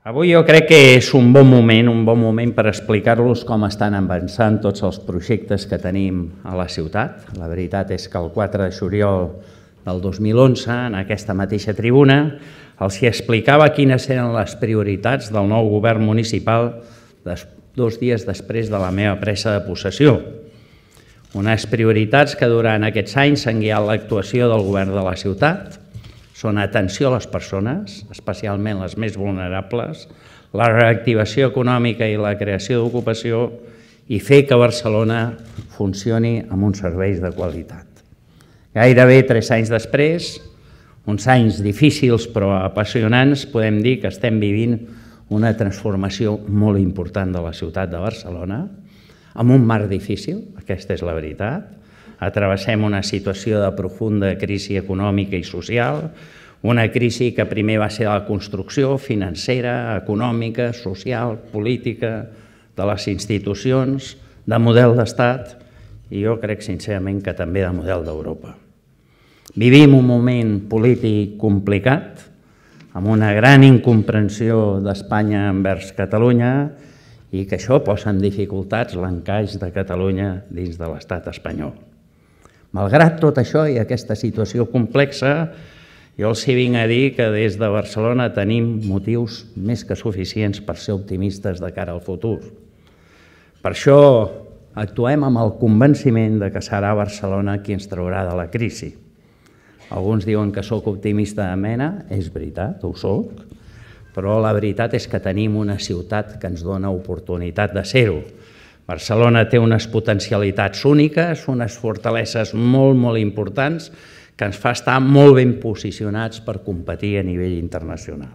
Avui jo crec que és un bon moment, un bon moment per explicar-los com estan avançant tots els projectes que tenim a la ciutat. La veritat és que el 4 de juliol del 2011, en aquesta mateixa tribuna, els hi explicava quines eren les prioritats del nou govern municipal dos dies després de la meva pressa de possessió. Unes prioritats que durant aquests anys s'han guiat l'actuació del govern de la ciutat, són atenció a les persones, especialment les més vulnerables, la reactivació econòmica i la creació d'ocupació i fer que Barcelona funcioni amb uns serveis de qualitat. Gairebé tres anys després, uns anys difícils però apassionants, podem dir que estem vivint una transformació molt important de la ciutat de Barcelona, amb un marc difícil, aquesta és la veritat, Atravessem una situació de profunda crisi econòmica i social, una crisi que primer va ser la construcció financera, econòmica, social, política, de les institucions, de model d'estat i jo crec sincerament que també de model d'Europa. Vivim un moment polític complicat, amb una gran incomprensió d'Espanya envers Catalunya i que això posa en dificultats l'encaix de Catalunya dins de l'estat espanyol. Malgrat tot això i aquesta situació complexa, jo els hi vinc a dir que des de Barcelona tenim motius més que suficients per ser optimistes de cara al futur. Per això actuem amb el convenciment de que serà Barcelona qui ens traurà de la crisi. Alguns diuen que sóc optimista de mena, és veritat, ho sóc, però la veritat és que tenim una ciutat que ens dona oportunitat de ser-ho Barcelona té unes potencialitats úniques, unes fortaleses molt, molt importants que ens fa estar molt ben posicionats per competir a nivell internacional.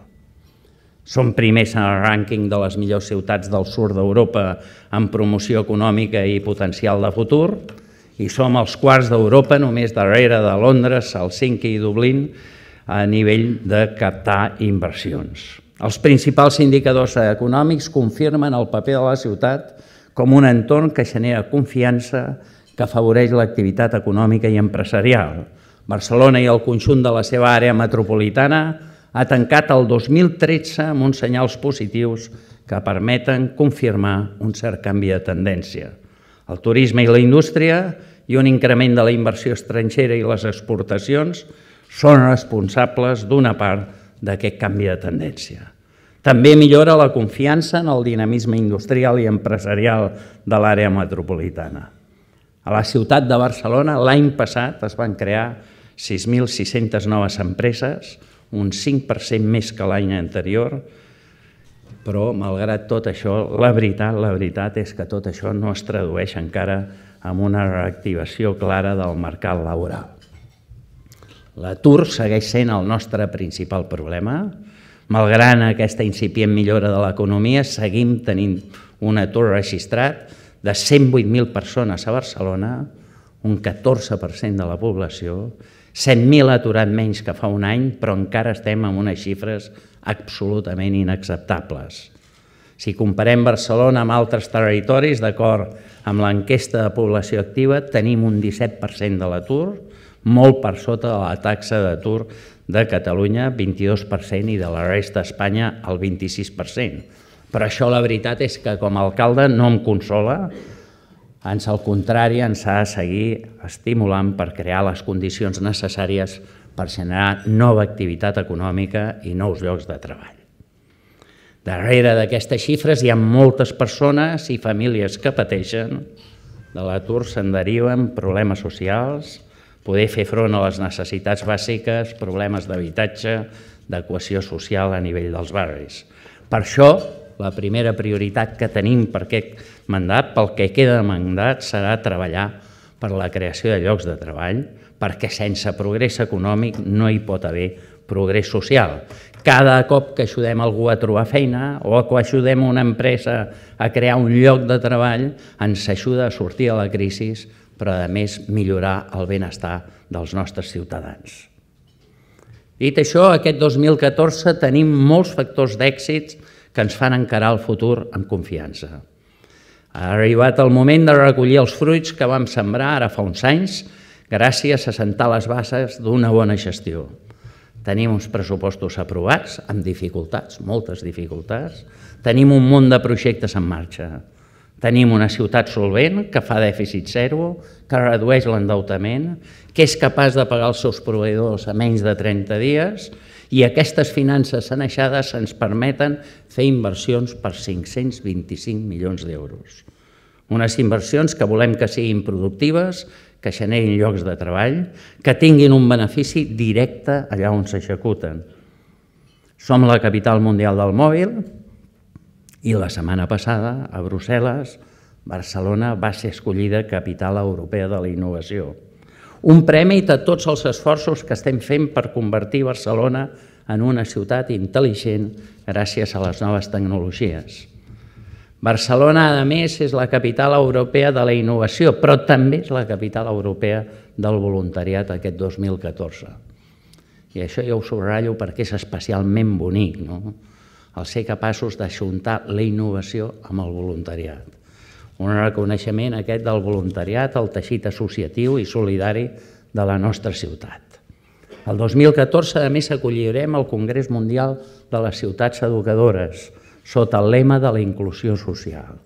Som primers en el rànquing de les millors ciutats del sud d'Europa en promoció econòmica i potencial de futur i som els quarts d'Europa, només darrere de Londres, Helsinki i Dublín, a nivell de captar inversions. Els principals indicadors econòmics confirmen el paper de la ciutat com un entorn que genera confiança, que afavoreix l'activitat econòmica i empresarial. Barcelona i el conjunt de la seva àrea metropolitana ha tancat el 2013 amb uns senyals positius que permeten confirmar un cert canvi de tendència. El turisme i la indústria i un increment de la inversió estrangera i les exportacions són responsables d'una part d'aquest canvi de tendència. També millora la confiança en el dinamisme industrial i empresarial de l'àrea metropolitana. A la ciutat de Barcelona l'any passat es van crear 6.600 noves empreses, un 5% més que l'any anterior, però malgrat tot això, la veritat, la veritat és que tot això no es tradueix encara en una reactivació clara del mercat laboral. L'atur segueix sent el nostre principal problema, Malgrat aquesta incipient millora de l'economia, seguim tenint un atur registrat de 108.000 persones a Barcelona, un 14% de la població, 100.000 aturat menys que fa un any, però encara estem amb unes xifres absolutament inacceptables. Si comparem Barcelona amb altres territoris, d'acord amb l'enquesta de població activa, tenim un 17% de l'atur, molt per sota de la taxa d'atur de Catalunya 22% i de la resta d'Espanya el 26%. Però això la veritat és que com a alcalde no em consola, ans al contrari ens ha de seguir estimulant per crear les condicions necessàries per generar nova activitat econòmica i nous llocs de treball. Darrere d'aquestes xifres hi ha moltes persones i famílies que pateixen de l'atur se'n deriven problemes socials, poder fer front a les necessitats bàsiques, problemes d'habitatge, d'equació social a nivell dels barris. Per això, la primera prioritat que tenim per aquest mandat, pel que queda de mandat, serà treballar per la creació de llocs de treball, perquè sense progrés econòmic no hi pot haver progrés social. Cada cop que ajudem algú a trobar feina o que ajudem una empresa a crear un lloc de treball, ens ajuda a sortir de la crisi però a més millorar el benestar dels nostres ciutadans. Dit això, aquest 2014 tenim molts factors d'èxit que ens fan encarar el futur amb confiança. Ha arribat el moment de recollir els fruits que vam sembrar ara fa uns anys gràcies a sentar les bases d'una bona gestió. Tenim uns pressupostos aprovats, amb dificultats, moltes dificultats. Tenim un munt de projectes en marxa. Tenim una ciutat solvent que fa dèficit zero, que redueix l'endeutament, que és capaç de pagar els seus proveïdors a menys de 30 dies i aquestes finances sanejades ens permeten fer inversions per 525 milions d'euros. Unes inversions que volem que siguin productives, que generin llocs de treball, que tinguin un benefici directe allà on s'executen. Som la capital mundial del mòbil i la setmana passada, a Brussel·les, Barcelona va ser escollida capital europea de la innovació. Un premi de tots els esforços que estem fent per convertir Barcelona en una ciutat intel·ligent gràcies a les noves tecnologies. Barcelona, a més, és la capital europea de la innovació, però també és la capital europea del voluntariat aquest 2014. I això jo ho subratllo perquè és especialment bonic, no? El ser capaços d'ajuntar la innovació amb el voluntariat. Un reconeixement aquest del voluntariat, el teixit associatiu i solidari de la nostra ciutat. El 2014, a més, acollirem el Congrés Mundial de les Ciutats Educadores, sota el lema de la inclusió social.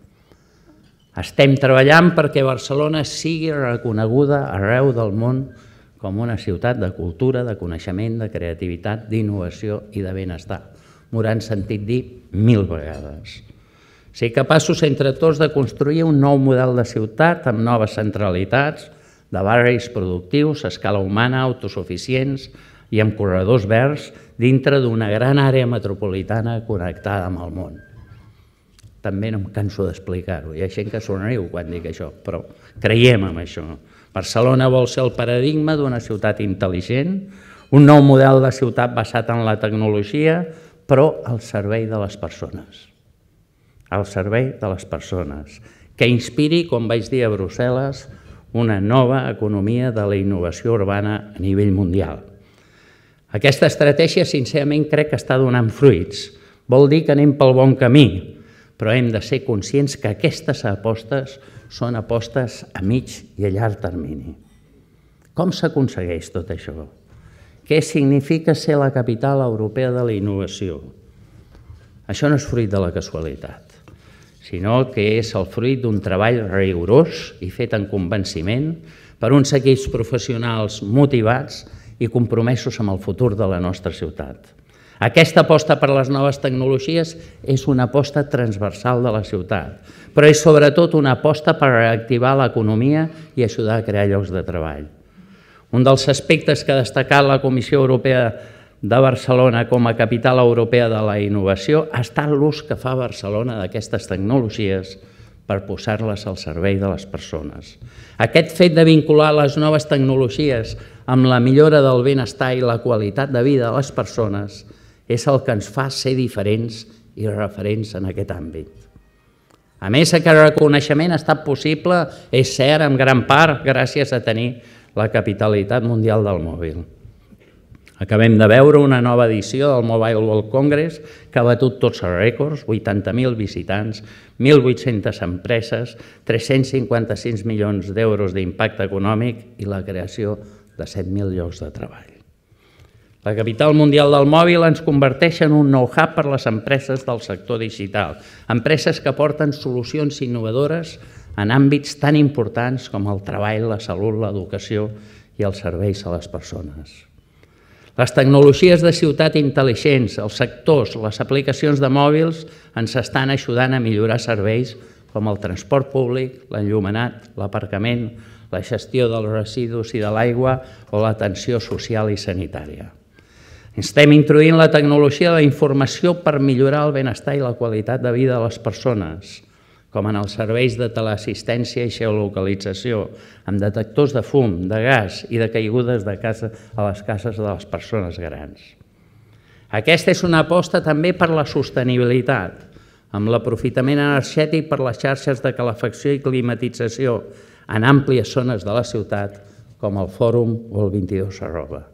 Estem treballant perquè Barcelona sigui reconeguda arreu del món com una ciutat de cultura, de coneixement, de creativitat, d'innovació i de benestar. M'ho han sentit dir mil vegades. Ser capaços entre tots de construir un nou model de ciutat amb noves centralitats, de barris productius, a escala humana, autosuficients i amb corredors verds dintre d'una gran àrea metropolitana connectada amb el món. També no em canso d'explicar-ho. Hi ha gent que somriu quan dic això, però creiem en això. Barcelona vol ser el paradigma d'una ciutat intel·ligent, un nou model de ciutat basat en la tecnologia, però al servei de les persones. Al servei de les persones. Que inspiri, com vaig dir a Brussel·les, una nova economia de la innovació urbana a nivell mundial. Aquesta estratègia, sincerament, crec que està donant fruits. Vol dir que anem pel bon camí, però hem de ser conscients que aquestes apostes són apostes a mig i a llarg termini. Com s'aconsegueix tot això? Què significa ser la capital europea de la innovació? Això no és fruit de la casualitat sinó que és el fruit d'un treball rigorós i fet en convenciment per uns equips professionals motivats i compromesos amb el futur de la nostra ciutat. Aquesta aposta per les noves tecnologies és una aposta transversal de la ciutat, però és sobretot una aposta per reactivar l'economia i ajudar a crear llocs de treball. Un dels aspectes que ha destacat la Comissió Europea de Barcelona com a capital europea de la innovació ha estat l'ús que fa Barcelona d'aquestes tecnologies per posar-les al servei de les persones. Aquest fet de vincular les noves tecnologies amb la millora del benestar i la qualitat de vida de les persones és el que ens fa ser diferents i referents en aquest àmbit. A més, aquest reconeixement ha estat possible, és cert, en gran part, gràcies a tenir la capitalitat mundial del mòbil. Acabem de veure una nova edició del Mobile World Congress que ha batut tots els rècords, 80.000 visitants, 1.800 empreses, 356 milions d'euros d'impacte econòmic i la creació de 7.000 llocs de treball. La capital mundial del mòbil ens converteix en un know-how per les empreses del sector digital, empreses que porten solucions innovadores en àmbits tan importants com el treball, la salut, l'educació i els serveis a les persones. Les tecnologies de ciutat intel·ligents, els sectors, les aplicacions de mòbils ens estan ajudant a millorar serveis com el transport públic, l'enllumenat, l'aparcament, la gestió dels residus i de l'aigua o l'atenció social i sanitària. Estem introduint la tecnologia de la informació per millorar el benestar i la qualitat de vida de les persones com en els serveis de teleassistència i geolocalització, amb detectors de fum, de gas i de caigudes de casa a les cases de les persones grans. Aquesta és una aposta també per la sostenibilitat, amb l'aprofitament energètic per les xarxes de calefacció i climatització en àmplies zones de la ciutat, com el Fòrum o el 22 arroba.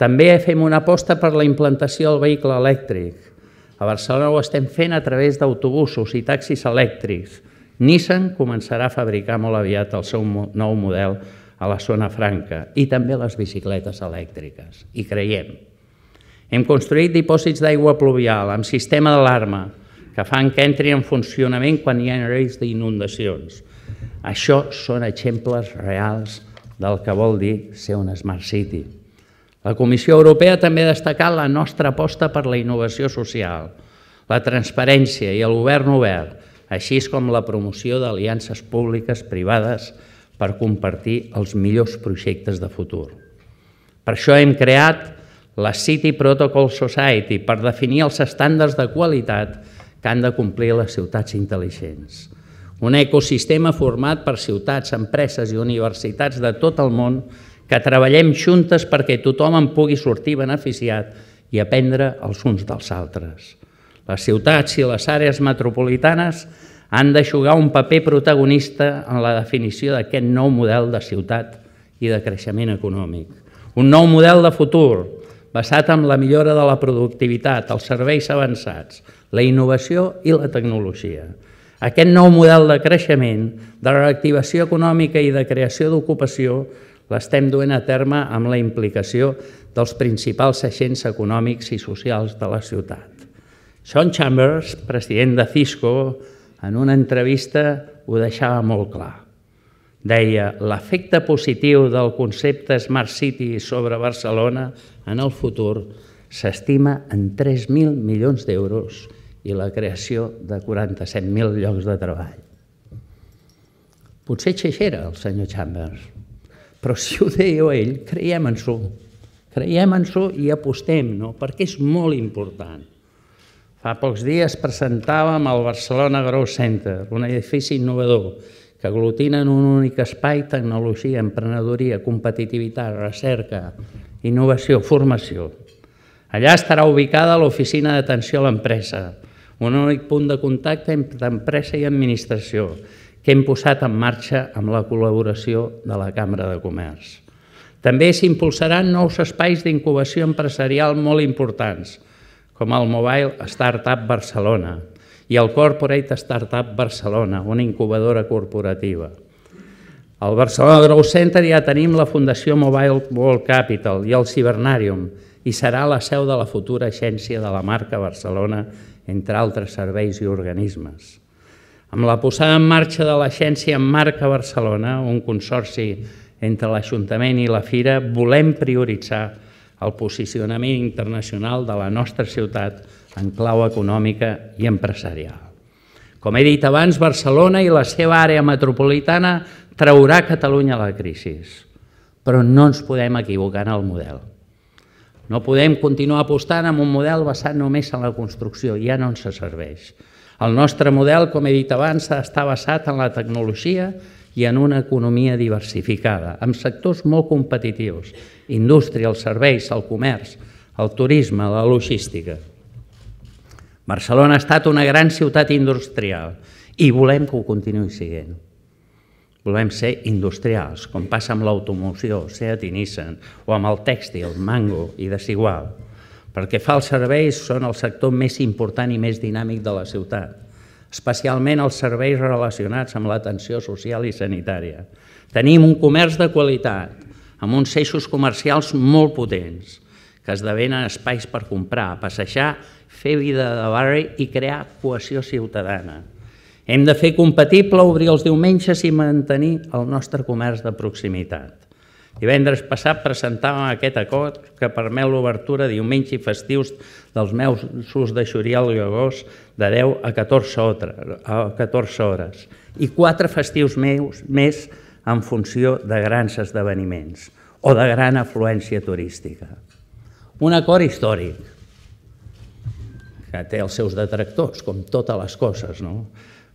També fem una aposta per la implantació del vehicle elèctric, a Barcelona ho estem fent a través d'autobusos i taxis elèctrics. Nissan començarà a fabricar molt aviat el seu nou model a la zona franca i també les bicicletes elèctriques. I creiem, Hem construït dipòsits d'aigua pluvial amb sistema d'alarma que fan que entri en funcionament quan hi ha risc d'inundacions. Això són exemples reals del que vol dir ser un Smart City. La Comissió Europea també ha destacat la nostra aposta per la innovació social, la transparència i el govern obert, així com la promoció d'aliances públiques privades per compartir els millors projectes de futur. Per això hem creat la City Protocol Society per definir els estàndards de qualitat que han de complir les ciutats intel·ligents. Un ecosistema format per ciutats, empreses i universitats de tot el món que treballem juntes perquè tothom en pugui sortir beneficiat i aprendre els uns dels altres. Les ciutats i les àrees metropolitanes han de jugar un paper protagonista en la definició d'aquest nou model de ciutat i de creixement econòmic. Un nou model de futur basat en la millora de la productivitat, els serveis avançats, la innovació i la tecnologia. Aquest nou model de creixement, de reactivació econòmica i de creació d'ocupació l'estem duent a terme amb la implicació dels principals agents econòmics i socials de la ciutat. Sean Chambers, president de Cisco, en una entrevista ho deixava molt clar deia l'efecte positiu del concepte Smart City sobre Barcelona en el futur s'estima en 3.000 milions d'euros i la creació de 47.000 llocs de treball. Potser xeixera el senyor Chambers, però si ho deia ell, creiem en s'ho. Creiem en s'ho i apostem, no? perquè és molt important. Fa pocs dies presentàvem el Barcelona Grow Center, un edifici innovador que aglutina en un únic espai tecnologia, emprenedoria, competitivitat, recerca, innovació, formació. Allà estarà ubicada l'oficina d'atenció a l'empresa, un únic punt de contacte entre empresa i administració, que hem posat en marxa amb la col·laboració de la Cambra de Comerç. També s'impulsaran nous espais d'incubació empresarial molt importants, com el Mobile Startup Barcelona, i el Corporate Startup Barcelona, una incubadora corporativa. Al Barcelona Grow Center ja tenim la Fundació Mobile World Capital i el Cibernarium i serà la seu de la futura agència de la marca Barcelona, entre altres serveis i organismes. Amb la posada en marxa de l'agència Marca Barcelona, un consorci entre l'Ajuntament i la Fira, volem prioritzar el posicionament internacional de la nostra ciutat en clau econòmica i empresarial. Com he dit abans, Barcelona i la seva àrea metropolitana traurà Catalunya a la crisi, però no ens podem equivocar en el model. No podem continuar apostant en un model basat només en la construcció, ja no ens serveix. El nostre model, com he dit abans, està basat en la tecnologia i en una economia diversificada, amb sectors molt competitius, indústria, els serveis, el comerç, el turisme, la logística. Barcelona ha estat una gran ciutat industrial i volem que ho continuï sent. Volem ser industrials, com passa amb l'automoció, Seat i Nissan, o amb el tèxtil, Mango i Desigual. Perquè fa els serveis són el sector més important i més dinàmic de la ciutat, especialment els serveis relacionats amb l'atenció social i sanitària. Tenim un comerç de qualitat, amb uns eixos comercials molt potents, que esdevenen espais per comprar, passejar fer vida de barri i crear cohesió ciutadana. Hem de fer compatible obrir els diumenges i mantenir el nostre comerç de proximitat. Divendres passat presentàvem aquest acord que permet l'obertura diumenge i festius dels mesos de Xurial i agost de 10 a 14, a 14 hores i quatre festius meus, més en funció de grans esdeveniments o de gran afluència turística. Un acord històric, que té els seus detractors, com totes les coses, no?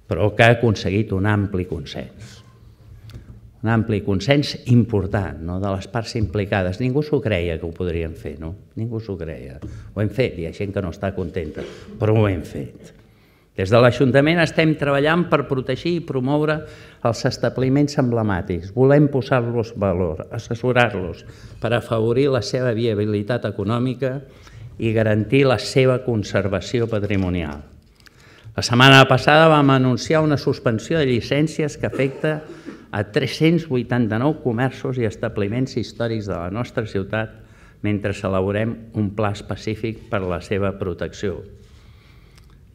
però que ha aconseguit un ampli consens. Un ampli consens important no? de les parts implicades. Ningú s'ho creia que ho podríem fer, no? Ningú s'ho creia. Ho hem fet, hi ha gent que no està contenta, però ho hem fet. Des de l'Ajuntament estem treballant per protegir i promoure els establiments emblemàtics. Volem posar-los valor, assessorar-los per afavorir la seva viabilitat econòmica i garantir la seva conservació patrimonial. La setmana passada vam anunciar una suspensió de llicències que afecta a 389 comerços i establiments històrics de la nostra ciutat mentre elaborem un pla específic per a la seva protecció.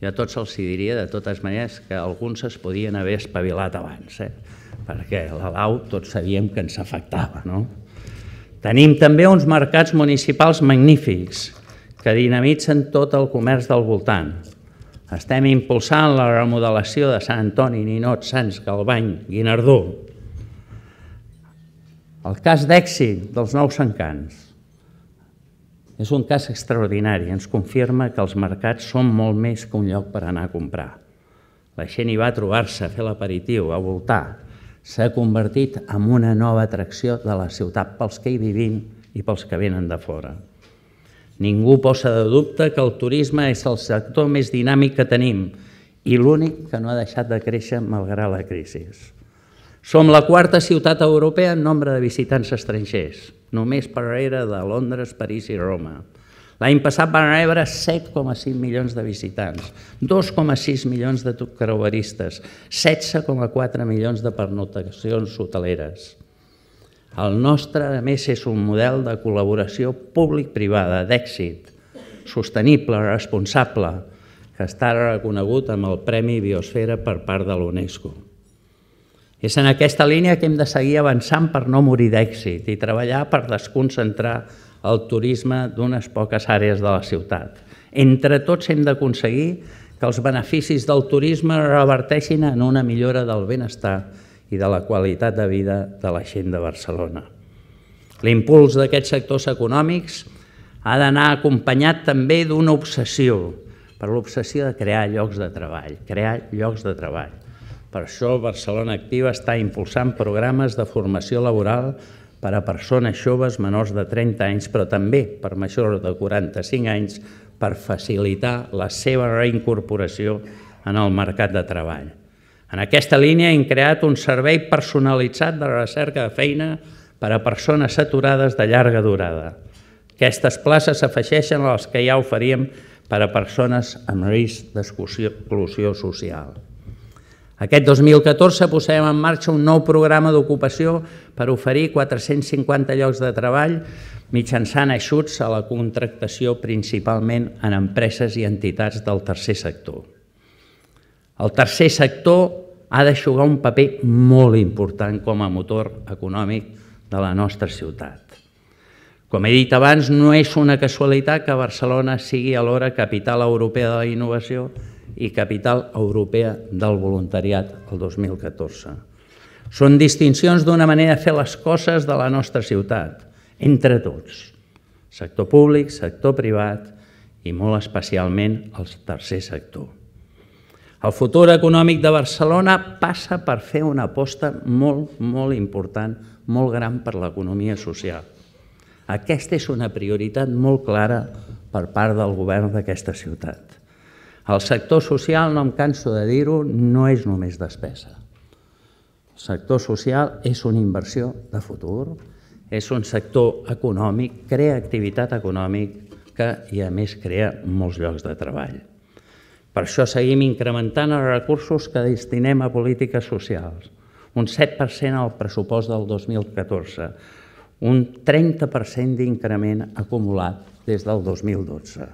Jo a tots els diria, de totes maneres, que alguns es podien haver espavilat abans, eh? perquè la lau tots sabíem que ens afectava. No? Tenim també uns mercats municipals magnífics que dinamitzen tot el comerç del voltant. Estem impulsant la remodelació de Sant Antoni, Ninot, Sants, Galbany, Guinardó. El cas d'èxit dels nous encants és un cas extraordinari. Ens confirma que els mercats són molt més que un lloc per anar a comprar. La gent hi va a trobar-se, a fer l'aperitiu, a voltar, s'ha convertit en una nova atracció de la ciutat pels que hi vivim i pels que venen de fora. Ningú posa de dubte que el turisme és el sector més dinàmic que tenim i l'únic que no ha deixat de créixer malgrat la crisi. Som la quarta ciutat europea en nombre de visitants estrangers, només per darrere de Londres, París i Roma. L'any passat van rebre 7,5 milions de visitants, 2,6 milions de creueristes, 16,4 milions de pernotacions hoteleres. El nostre, a més, és un model de col·laboració públic-privada d'èxit, sostenible, responsable, que està reconegut amb el Premi Biosfera per part de l'UNESCO. És en aquesta línia que hem de seguir avançant per no morir d'èxit i treballar per desconcentrar el turisme d'unes poques àrees de la ciutat. Entre tots hem d'aconseguir que els beneficis del turisme reverteixin en una millora del benestar i de la qualitat de vida de la gent de Barcelona. L'impuls d'aquests sectors econòmics ha d'anar acompanyat també d'una obsessió, per l'obsessió de crear llocs de treball, crear llocs de treball. Per això Barcelona Activa està impulsant programes de formació laboral per a persones joves menors de 30 anys, però també per majors de 45 anys, per facilitar la seva reincorporació en el mercat de treball. En aquesta línia hem creat un servei personalitzat de recerca de feina per a persones saturades de llarga durada. Aquestes places s'afegeixen a les que ja oferíem per a persones amb risc d'exclusió social. Aquest 2014 posem en marxa un nou programa d'ocupació per oferir 450 llocs de treball mitjançant ajuts a la contractació principalment en empreses i entitats del tercer sector. El tercer sector ha de jugar un paper molt important com a motor econòmic de la nostra ciutat. Com he dit abans, no és una casualitat que Barcelona sigui alhora capital europea de la innovació i Capital Europea del Voluntariat el 2014. Són distincions d'una manera de fer les coses de la nostra ciutat, entre tots, sector públic, sector privat i molt especialment el tercer sector. El futur econòmic de Barcelona passa per fer una aposta molt, molt important, molt gran per l'economia social. Aquesta és una prioritat molt clara per part del govern d'aquesta ciutat. El sector social, no em canso de dir-ho, no és només despesa. El sector social és una inversió de futur, és un sector econòmic, crea activitat econòmica i a més crea molts llocs de treball. Per això seguim incrementant els recursos que destinem a polítiques socials, un 7% al pressupost del 2014, un 30% d'increment acumulat des del 2012.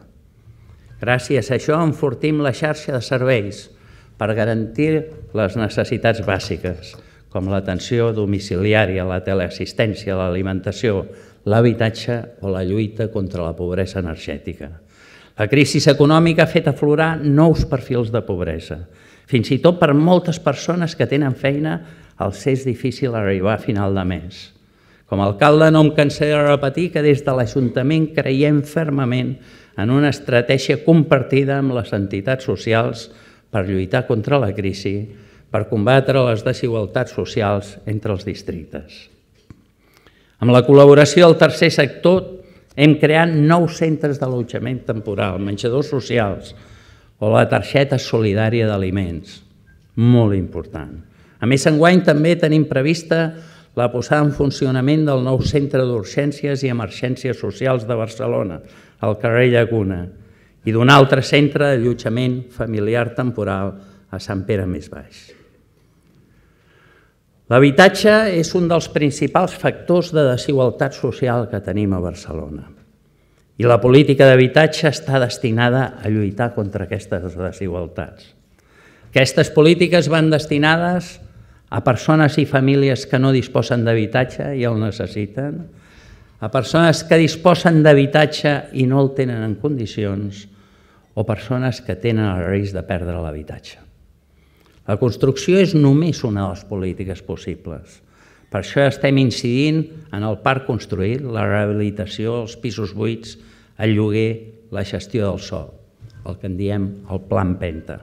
Gràcies a això enfortim la xarxa de serveis per garantir les necessitats bàsiques, com l'atenció domiciliària, la teleassistència, l'alimentació, l'habitatge o la lluita contra la pobresa energètica. La crisi econòmica ha fet aflorar nous perfils de pobresa. Fins i tot per moltes persones que tenen feina els és difícil arribar a final de mes. Com a alcalde no em cansaré de repetir que des de l'Ajuntament creiem fermament en una estratègia compartida amb les entitats socials per lluitar contra la crisi, per combatre les desigualtats socials entre els districtes. Amb la col·laboració del tercer sector hem creat nous centres d'allotjament temporal, menjadors socials o la targeta solidària d'aliments, molt important. A més, enguany també tenim prevista la posada en funcionament del nou Centre d'Urgències i Emergències Socials de Barcelona, al carrer Llaguna, i d'un altre centre d'allotjament familiar temporal a Sant Pere més baix. L'habitatge és un dels principals factors de desigualtat social que tenim a Barcelona. I la política d'habitatge està destinada a lluitar contra aquestes desigualtats. Aquestes polítiques van destinades a persones i famílies que no disposen d'habitatge i el necessiten, a persones que disposen d'habitatge i no el tenen en condicions, o persones que tenen el risc de perdre l'habitatge. La construcció és només una de les polítiques possibles. Per això estem incidint en el parc construït, la rehabilitació, els pisos buits, el lloguer, la gestió del sol, el que en diem el plan Penta.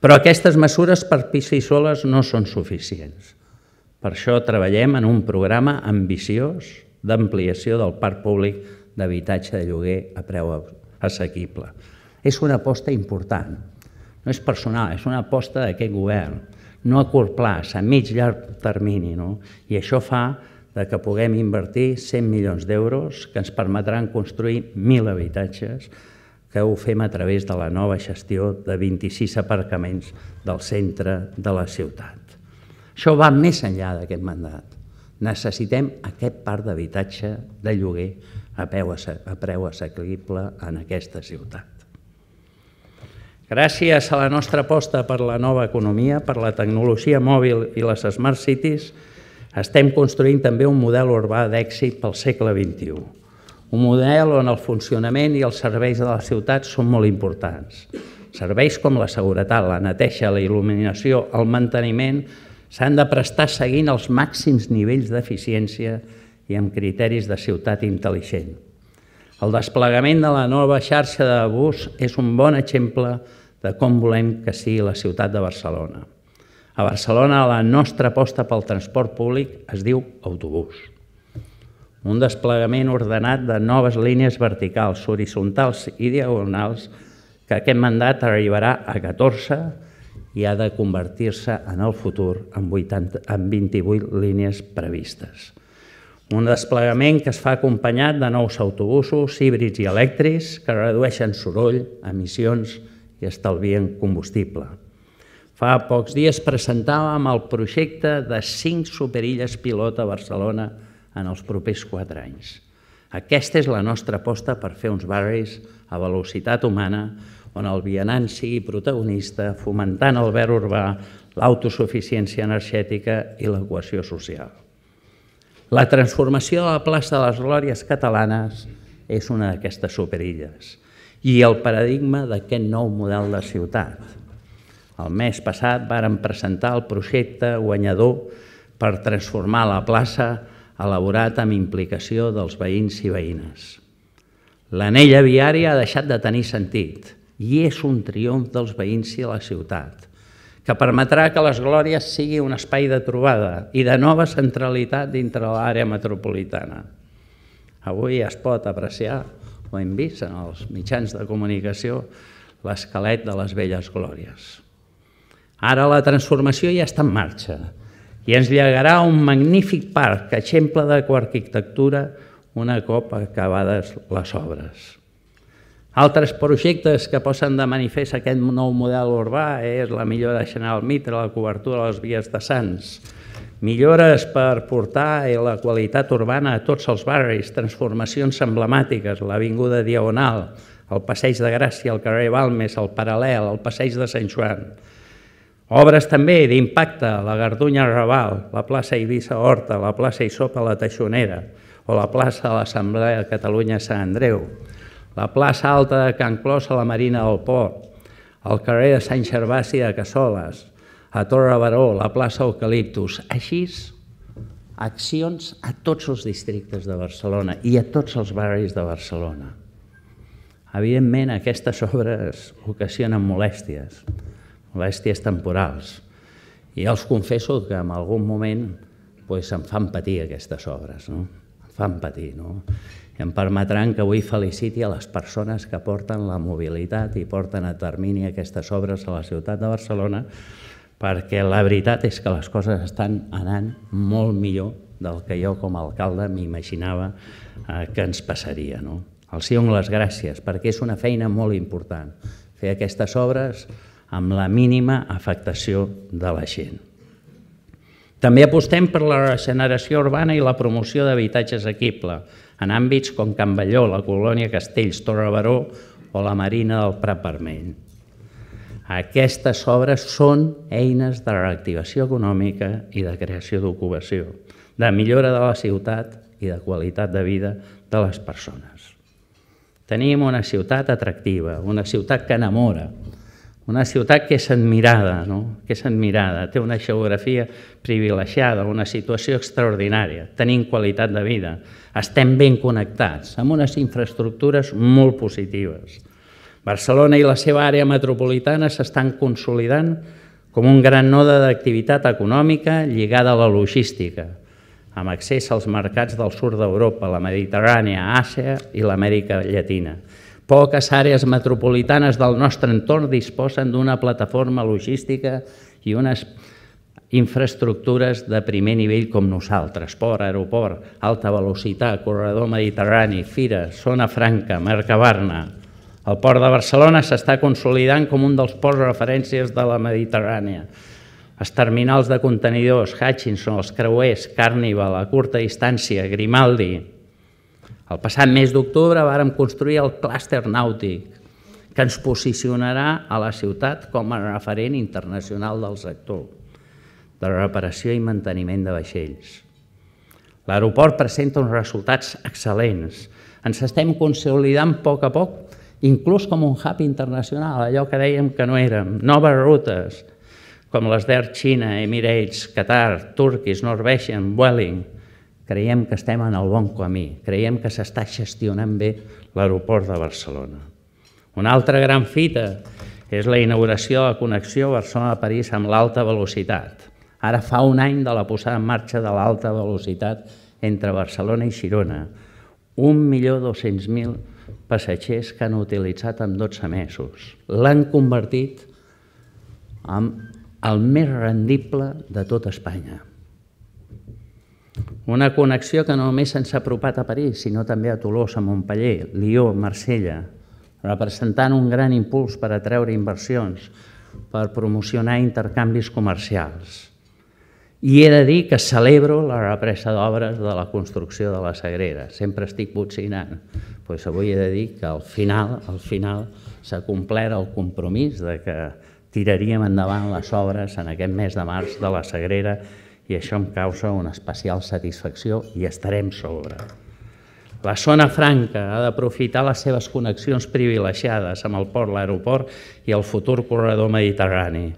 Però aquestes mesures per pis i soles no són suficients. Per això treballem en un programa ambiciós d'ampliació del parc públic d'habitatge de lloguer a preu assequible. És una aposta important, no és personal, és una aposta d'aquest govern, no a curt plaç, a mig llarg termini, no? i això fa de que puguem invertir 100 milions d'euros que ens permetran construir 1.000 habitatges que ho fem a través de la nova gestió de 26 aparcaments del centre de la ciutat. Això va més enllà d'aquest mandat. Necessitem aquest parc d'habitatge de lloguer a a preu assequible en aquesta ciutat. Gràcies a la nostra aposta per la nova economia, per la tecnologia mòbil i les smart cities, estem construint també un model urbà d'èxit pel segle XXI. Un model on el funcionament i els serveis de la ciutat són molt importants. Serveis com la seguretat, la neteja, la il·luminació, el manteniment, s'han de prestar seguint els màxims nivells d'eficiència i amb criteris de ciutat intel·ligent. El desplegament de la nova xarxa de bus és un bon exemple de com volem que sigui la ciutat de Barcelona. A Barcelona la nostra aposta pel transport públic es diu autobús. Un desplegament ordenat de noves línies verticals, horitzontals i diagonals que aquest mandat arribarà a 14 i ha de convertir-se en el futur en, 80, en 28 línies previstes. Un desplegament que es fa acompanyat de nous autobusos híbrids i elèctrics que redueixen soroll, emissions i estalvien combustible. Fa pocs dies presentàvem el projecte de cinc superilles pilot a Barcelona en els propers quatre anys. Aquesta és la nostra aposta per fer uns barris a velocitat humana on el vianant sigui protagonista, fomentant el verd urbà, l'autosuficiència energètica i l'equació social. La transformació de la plaça de les Glòries catalanes és una d'aquestes superilles i el paradigma d'aquest nou model de ciutat. El mes passat vàrem presentar el projecte guanyador per transformar la plaça elaborat amb implicació dels veïns i veïnes. L'anella viària ha deixat de tenir sentit i és un triomf dels veïns i de la ciutat, que permetrà que les Glòries sigui un espai de trobada i de nova centralitat dintre l'àrea metropolitana. Avui es pot apreciar, ho hem vist en els mitjans de comunicació, l'esquelet de les velles glòries. Ara la transformació ja està en marxa i ens llegarà un magnífic parc, exemple de coarquitectura, una cop acabades les obres. Altres projectes que posen de manifest aquest nou model urbà és la millora General Mitre, la cobertura de les vies de Sants, millores per portar la qualitat urbana a tots els barris, transformacions emblemàtiques, l'Avinguda Diagonal, el Passeig de Gràcia, el carrer Balmes, el Paral·lel, el Passeig de Sant Joan. Obres també d'impacte, la Gardunya Raval, la plaça Eivissa Horta, la plaça Isopa La Teixonera o la plaça de l'Assemblea de Catalunya Sant Andreu la plaça Alta de Can Clos a la Marina del Port, el carrer de Sant Gervasi de Cassoles, a Torre Baró, la plaça Eucaliptus. Així, accions a tots els districtes de Barcelona i a tots els barris de Barcelona. Evidentment, aquestes obres ocasionen molèsties, molèsties temporals, i els confesso que en algun moment pues, em fan patir aquestes obres, no? em fan patir. No? I em permetran que avui feliciti a les persones que porten la mobilitat i porten a termini aquestes obres a la ciutat de Barcelona, perquè la veritat és que les coses estan anant molt millor del que jo com a alcalde m'imaginava eh, que ens passaria. No? Els dono les gràcies perquè és una feina molt important fer aquestes obres amb la mínima afectació de la gent. També apostem per la regeneració urbana i la promoció d'habitatge assequible, en àmbits com Can Balló, la colònia Castells, Torre Baró o la Marina del Prat Vermell. Aquestes obres són eines de reactivació econòmica i de creació d'ocupació, de millora de la ciutat i de qualitat de vida de les persones. Tenim una ciutat atractiva, una ciutat que enamora, una ciutat que és admirada, no? que és admirada, té una geografia privilegiada, una situació extraordinària, tenim qualitat de vida, estem ben connectats, amb unes infraestructures molt positives. Barcelona i la seva àrea metropolitana s'estan consolidant com un gran node d'activitat econòmica lligada a la logística, amb accés als mercats del sud d'Europa, la Mediterrània, Àsia i l'Amèrica Llatina. Poques àrees metropolitanes del nostre entorn disposen d'una plataforma logística i unes infraestructures de primer nivell com nosaltres, port, aeroport, alta velocitat, corredor mediterrani, fira, zona franca, Mercabarna. El port de Barcelona s'està consolidant com un dels ports referències de la Mediterrània. Els terminals de contenidors, Hutchinson, els creuers, Carnival, a curta distància, Grimaldi, el passat mes d'octubre vàrem construir el clúster nàutic, que ens posicionarà a la ciutat com a referent internacional del sector de reparació i manteniment de vaixells. L'aeroport presenta uns resultats excel·lents. Ens estem consolidant a poc a poc, inclús com un hub internacional, allò que dèiem que no érem, noves rutes, com les d'Air China, Emirates, Qatar, Turkish, Norwegian, Vueling, creiem que estem en el bon camí, creiem que s'està gestionant bé l'aeroport de Barcelona. Una altra gran fita és la inauguració de la connexió Barcelona-París amb l'alta velocitat. Ara fa un any de la posada en marxa de l'alta velocitat entre Barcelona i Girona. 1.200.000 passatgers que han utilitzat en 12 mesos. L'han convertit en el més rendible de tot Espanya. Una connexió que no només ens ha apropat a París, sinó també a Tolosa, Montpellier, Lió, Marsella, representant un gran impuls per atreure inversions, per promocionar intercanvis comercials. I he de dir que celebro la represa d'obres de la construcció de la Sagrera. Sempre estic botzinant. Pues avui he de dir que al final al final s'ha complert el compromís de que tiraríem endavant les obres en aquest mes de març de la Sagrera i això em causa una especial satisfacció i estarem sobre. La zona franca ha d'aprofitar les seves connexions privilegiades amb el port, l'aeroport i el futur corredor mediterrani.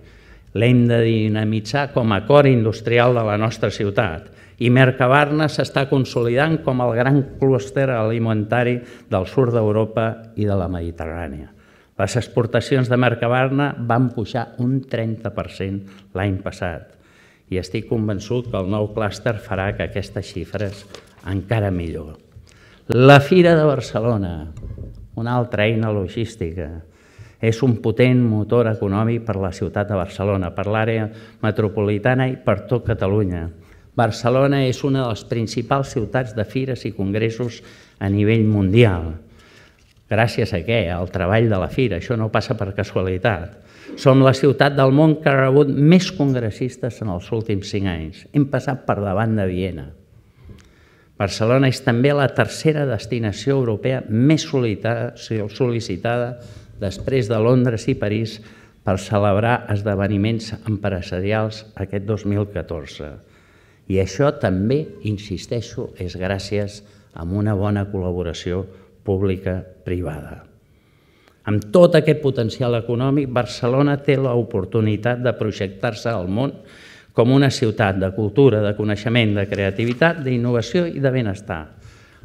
L'hem de dinamitzar com a cor industrial de la nostra ciutat i Mercabarna s'està consolidant com el gran clúster alimentari del sud d'Europa i de la Mediterrània. Les exportacions de Mercabarna van pujar un 30% l'any passat i estic convençut que el nou clúster farà que aquestes xifres encara millor. La Fira de Barcelona, una altra eina logística, és un potent motor econòmic per la ciutat de Barcelona, per l'àrea metropolitana i per tot Catalunya. Barcelona és una de les principals ciutats de fires i congressos a nivell mundial. Gràcies a què? Al treball de la fira. Això no passa per casualitat. Som la ciutat del món que ha rebut més congressistes en els últims cinc anys. Hem passat per davant de Viena. Barcelona és també la tercera destinació europea més sol·licitada després de Londres i París per celebrar esdeveniments empresarials aquest 2014. I això també, insisteixo, és gràcies a una bona col·laboració pública-privada. Amb tot aquest potencial econòmic, Barcelona té l'oportunitat de projectar-se al món com una ciutat de cultura, de coneixement, de creativitat, d'innovació i de benestar.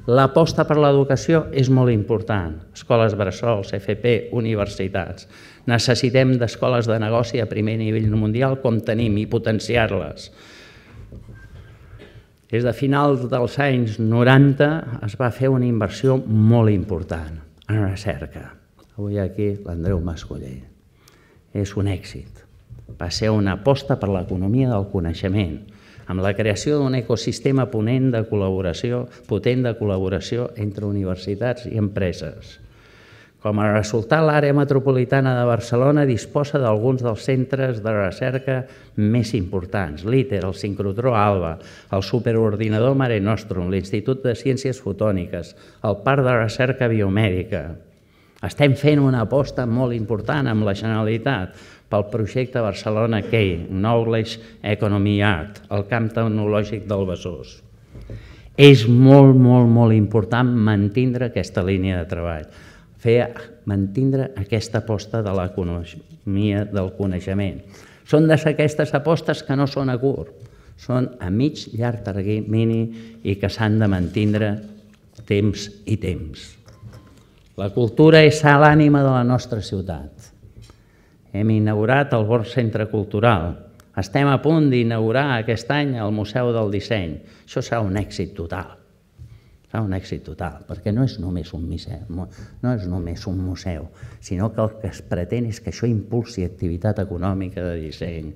L'aposta per l'educació és molt important. Escoles bressols, FP, universitats. Necessitem d'escoles de negoci a primer nivell mundial com tenim i potenciar-les. Des de finals dels anys 90 es va fer una inversió molt important en recerca Avui aquí l'Andreu Mascoller. És un èxit. Va ser una aposta per l'economia del coneixement, amb la creació d'un ecosistema ponent de col·laboració, potent de col·laboració entre universitats i empreses. Com a resultat, l'àrea metropolitana de Barcelona disposa d'alguns dels centres de recerca més importants, l'ITER, el sincrotró ALBA, el superordinador Mare Nostrum, l'Institut de Ciències Fotòniques, el Parc de Recerca Biomèdica. Estem fent una aposta molt important amb la Generalitat pel projecte Barcelona Key, Knowledge Economy Art, el camp tecnològic del Besòs. És molt, molt, molt important mantindre aquesta línia de treball fer mantindre aquesta aposta de l'economia del coneixement. Són d'aquestes apostes que no són a curt, són a mig, llarg termini i que s'han de mantindre temps i temps. La cultura és l'ànima de la nostra ciutat. Hem inaugurat el Bord Centre Cultural. Estem a punt d'inaugurar aquest any el Museu del Disseny. Això serà un èxit total serà un èxit total, perquè no és només un museu, no és només un museu, sinó que el que es pretén és que això impulsi activitat econòmica de disseny.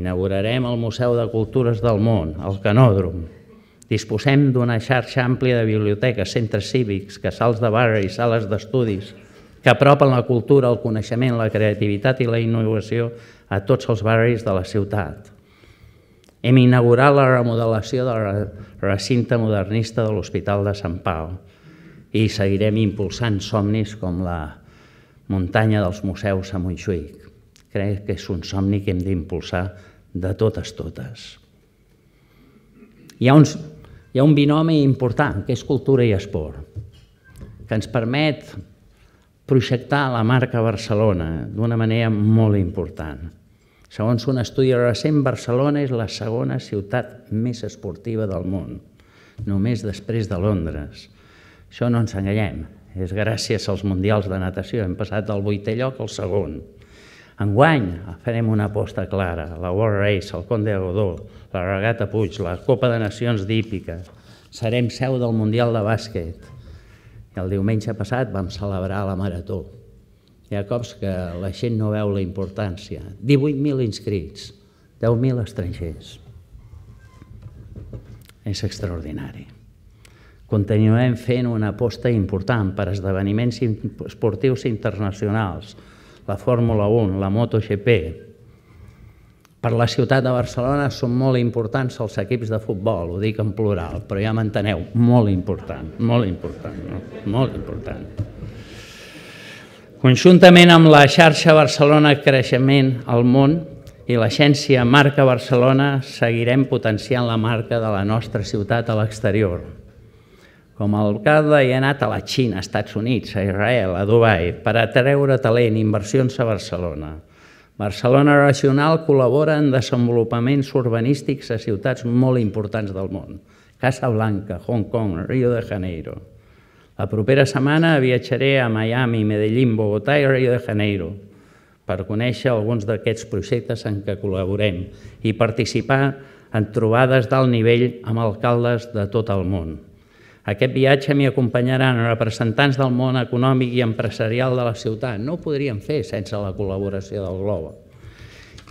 Inaugurarem el Museu de Cultures del Món, el Canòdrom. Disposem d'una xarxa àmplia de biblioteques, centres cívics, casals de barri i sales d'estudis que apropen la cultura, el coneixement, la creativitat i la innovació a tots els barris de la ciutat. Hem inaugurat la remodelació del recinte modernista de l'Hospital de Sant Pau i seguirem impulsant somnis com la muntanya dels museus a Montjuïc. Crec que és un somni que hem d'impulsar de totes totes. Hi ha, uns, hi ha un binomi important, que és cultura i esport, que ens permet projectar la marca Barcelona d'una manera molt important. Segons un estudi recent, Barcelona és la segona ciutat més esportiva del món, només després de Londres. Això no ens enganyem, és gràcies als Mundials de Natació. Hem passat del vuitè lloc al segon. Enguany farem una aposta clara, la World Race, el Conde de Godó, la Regata Puig, la Copa de Nacions d'Hípica. Serem seu del Mundial de Bàsquet. El diumenge passat vam celebrar la Marató. Hi ha cops que la gent no veu la importància. 18.000 inscrits, 10.000 estrangers. És extraordinari. Continuem fent una aposta important per esdeveniments esportius internacionals, la Fórmula 1, la MotoGP. Per la ciutat de Barcelona són molt importants els equips de futbol, ho dic en plural, però ja m'enteneu, molt important, molt important, no? molt important. Conjuntament amb la xarxa Barcelona Creixement al món i l'agència Marca Barcelona seguirem potenciant la marca de la nostra ciutat a l'exterior. Com a alcalde he anat a la Xina, als Estats Units, a Israel, a Dubai, per atreure talent, inversions a Barcelona. Barcelona Regional col·labora en desenvolupaments urbanístics a ciutats molt importants del món. Casa Blanca, Hong Kong, Rio de Janeiro. La propera setmana viatjaré a Miami, Medellín, Bogotà i Rio de Janeiro per conèixer alguns d'aquests projectes en què col·laborem i participar en trobades d'alt nivell amb alcaldes de tot el món. Aquest viatge m'hi acompanyaran representants del món econòmic i empresarial de la ciutat. No ho podríem fer sense la col·laboració del Globo.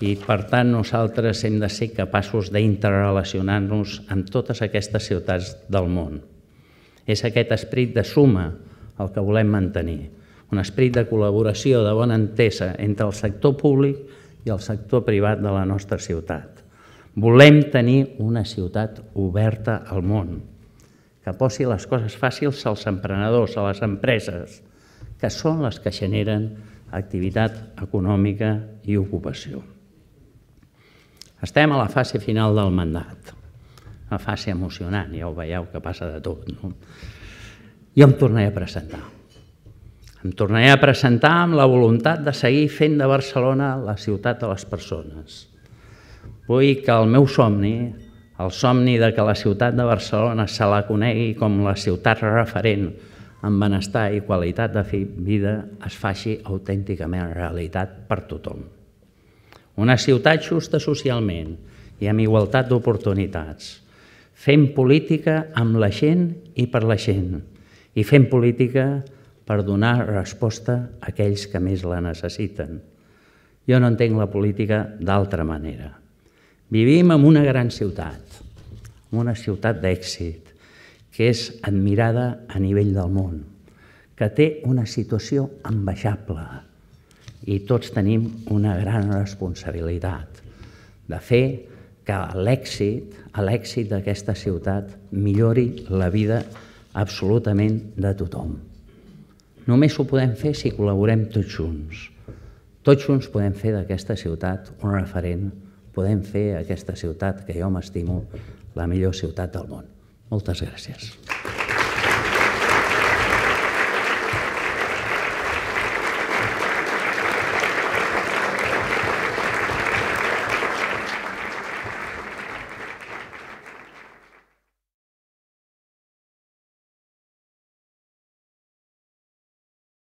I, per tant, nosaltres hem de ser capaços d'interrelacionar-nos amb totes aquestes ciutats del món. És aquest esperit de suma el que volem mantenir, un esperit de col·laboració, de bona entesa entre el sector públic i el sector privat de la nostra ciutat. Volem tenir una ciutat oberta al món, que posi les coses fàcils als emprenedors, a les empreses, que són les que generen activitat econòmica i ocupació. Estem a la fase final del mandat una fase emocionant, ja ho veieu que passa de tot. No? Jo em tornaré a presentar. Em tornaré a presentar amb la voluntat de seguir fent de Barcelona la ciutat de les persones. Vull que el meu somni, el somni de que la ciutat de Barcelona se la conegui com la ciutat referent en benestar i qualitat de vida, es faci autènticament realitat per tothom. Una ciutat justa socialment i amb igualtat d'oportunitats, fent política amb la gent i per la gent, i fent política per donar resposta a aquells que més la necessiten. Jo no entenc la política d'altra manera. Vivim en una gran ciutat, una ciutat d'èxit, que és admirada a nivell del món, que té una situació envejable i tots tenim una gran responsabilitat de fer que l'èxit, l'èxit d'aquesta ciutat millori la vida absolutament de tothom. Només ho podem fer si col·laborem tots junts. Tots junts podem fer d'aquesta ciutat un referent, podem fer aquesta ciutat que jo m'estimo la millor ciutat del món. Moltes gràcies. Gràcies.